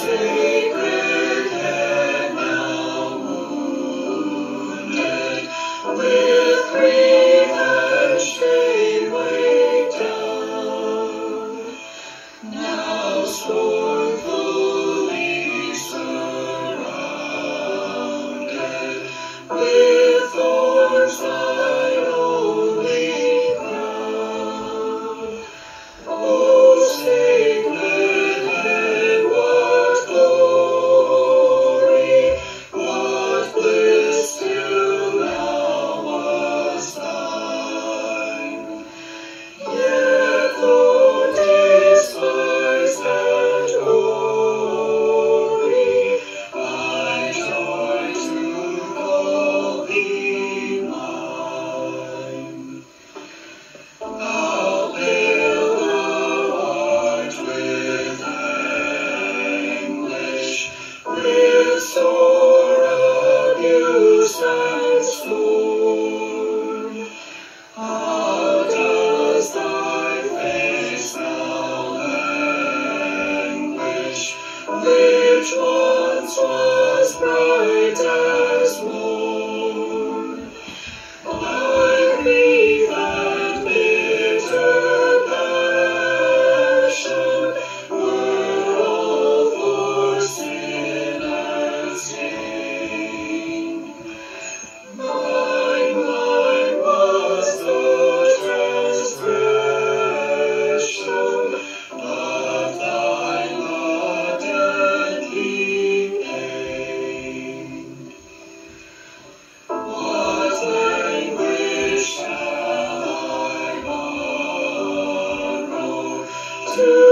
say which once was bright as morn? to